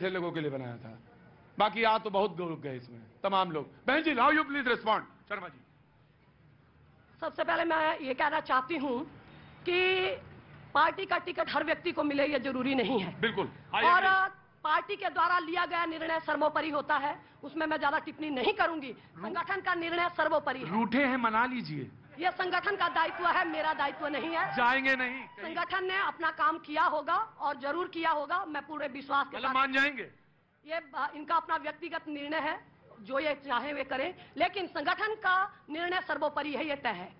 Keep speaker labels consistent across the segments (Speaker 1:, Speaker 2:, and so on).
Speaker 1: थे लोगों के लिए बनाया था। बाकी आ तो बहुत लोग गए इसमें तमाम लोग। बहन जी लाओ you please respond Sharma ji.
Speaker 2: सबसे पहले मैं ये कहना चाहती हूँ कि पार्टी का टिकट हर व्यक्ति को मिले ये ज़रूरी नहीं है।
Speaker 1: बिल्कुल
Speaker 2: और पार्टी के द्वारा लिया गया निर्णय सर्वोपरि होता है उसमें मैं ज़्यादा टिप्पणी नहीं करूँगी। संगठन का निर्णय सर्वोपरि
Speaker 1: रूठे हैं मना लीजिए।
Speaker 2: ये संगठन का दायित्व है मेरा दायित्व नहीं है।
Speaker 1: जाएँगे नहीं
Speaker 2: संगठन ने अपना काम किया होगा और ज़रूर किया होगा मैं पूरे विश्वास के
Speaker 1: मतलब मान जाएँगे?
Speaker 2: ये इनका अपना व्यक्तिगत निर्णय है जो ये चाहे वे करें लेकिन संगठन का निर्णय सर्वोपरि है ये तय है।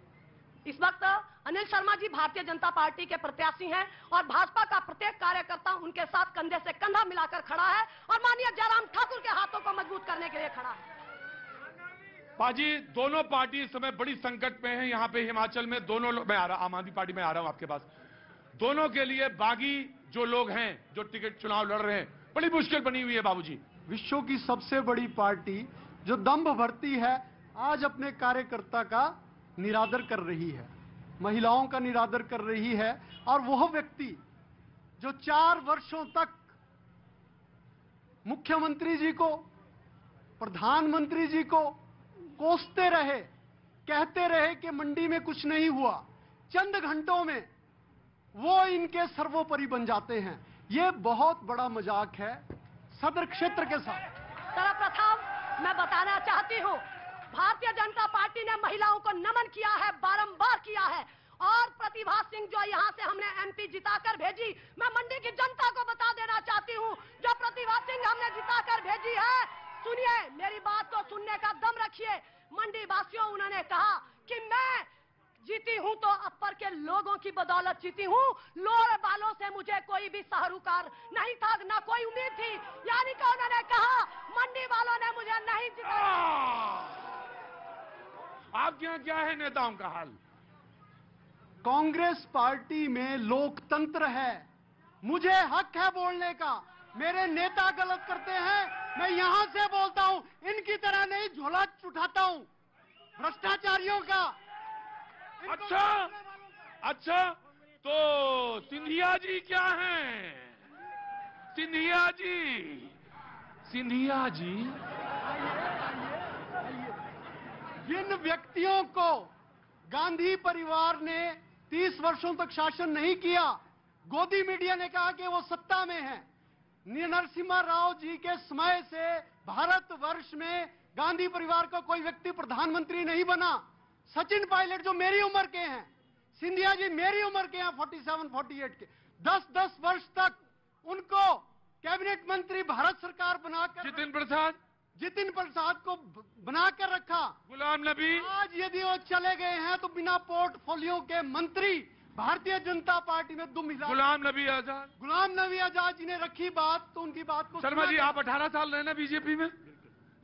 Speaker 2: इस वक्त अनिल शर्मा जी भारतीय जनता पार्टी के प्रत्याशी हैं और भाजपा का प्रत्येक कार्यकर्ता उनके साथ कंधे से कंधा मिलाकर खड़ा है और माननीय जयराम ठाकुर के हाथों को मज़बूत करने के लिए खड़ा है।
Speaker 1: पाजी, दोनों पार्टी इस समय बड़ी संकट में है। यहाँ पे हिमाचल में दोनों मैं आ रहा आम आदमी पार्टी में आ रहा हूँ आपके पास। दोनों के लिए बागी जो लोग हैं, जो टिकट चुनाव लड़ रहे हैं, बड़ी मुश्किल बनी हुई है बाबूजी।
Speaker 3: विश्व की सबसे बड़ी पार्टी जो दम्भ भरती है, आज अपने कार्यकर्ता का निरादर कर रही है। महिलाओं का निरादर कर रही है। और वह व्यक्ति जो चार वर्षों तक मुख्यमंत्री जी को, प्रधानमंत्री जी को कोसते रहे, कहते रहे कि मंडी में कुछ नहीं हुआ। चंद घंटों में वो इनके सर्वोपरि बन जाते हैं। ये बहुत बड़ा मज़ाक है सदर क्षेत्र के साथ।
Speaker 2: सर्वप्रथम मैं बताना चाहती हूँ, भारतीय जनता पार्टी ने महिलाओं को नमन किया है, बारंबार किया है। और प्रतिभा सिंह जो यहाँ से हमने एमपी जिताकर भेजी, मैं मंडी की जनता को बता देना चाहती हूँ, जो प्रतिभा सिंह हमने जिताकर भेजी है सुनिए मेरी बात को सुनने का दम रखिए। मंडी वासियों उन्होंने कहा कि मैं जीती हूँ तो अपर के लोगों की बदौलत जीती हूँ। लोअर बालों से मुझे कोई भी साहूकार नहीं था ना कोई उम्मीद थी। यानी कि उन्होंने कहा मंडी वालों ने मुझे नहीं जिताया
Speaker 1: आपके यहाँ क्या है नेताओं का हाल?
Speaker 3: कांग्रेस पार्टी में लोकतंत्र है। मुझे हक है बोलने का। मेरे नेता गलत करते हैं मैं यहाँ से बोलता हूँ इनकी तरह नहीं झोला उठाता हूँ। भ्रष्टाचारियों का।
Speaker 1: अच्छा। अच्छा तो सिंधिया जी क्या हैं? सिंधिया जी सिंधिया जी।
Speaker 3: जिन व्यक्तियों को गांधी परिवार ने 30 वर्षों तक शासन नहीं किया। गोदी मीडिया ने कहा कि वो सत्ता में है। नरसिम्हा राव जी के समय से भारत वर्ष में गांधी परिवार का कोई व्यक्ति प्रधानमंत्री नहीं बना। सचिन पायलट जो मेरी उम्र के हैं सिंधिया जी मेरी उम्र के हैं 47 48 के। 10 10 वर्ष तक उनको कैबिनेट मंत्री भारत सरकार बनाकर
Speaker 1: जितिन प्रसाद।
Speaker 3: जितिन प्रसाद को बनाकर रखा।
Speaker 1: गुलाम नबी।
Speaker 3: आज यदि वो चले गए हैं तो बिना पोर्टफोलियो के मंत्री भारतीय जनता पार्टी में दुम हिला
Speaker 1: गुलाम नबी आज़ाद।
Speaker 3: गुलाम नबी आज़ाद जी ने रखी बात तो उनकी बात को
Speaker 1: शर्मा जी आप 18 साल रहे ना बीजेपी में?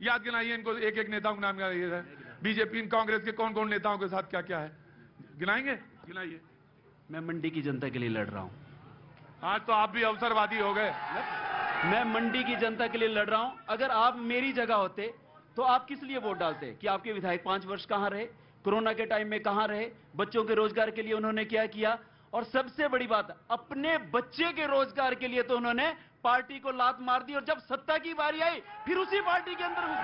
Speaker 1: याद गिनाइए इनको एक एक नेताओं के नाम गिनाइए बीजेपी कांग्रेस के कौन कौन नेताओं के साथ क्या क्या है? गिनाएँगे गिनाइए
Speaker 4: मैं मंडी की जनता के लिए लड़ रहा हूँ।
Speaker 1: आज तो आप भी अवसरवादी हो गए।
Speaker 4: मैं मंडी की जनता के लिए लड़ रहा हूँ। अगर आप मेरी जगह होते तो आप किस लिए वोट डालते? कि आपके विधायक पाँच वर्ष कहाँ रहे? कोरोना के टाइम में कहाँ रहे? बच्चों के रोज़गार के लिए उन्होंने क्या किया? और सबसे बड़ी बात, अपने बच्चे के रोज़गार के लिए तो उन्होंने पार्टी को लात मार दी और जब सत्ता की बारी आई, फिर उसी पार्टी के अंदर घुस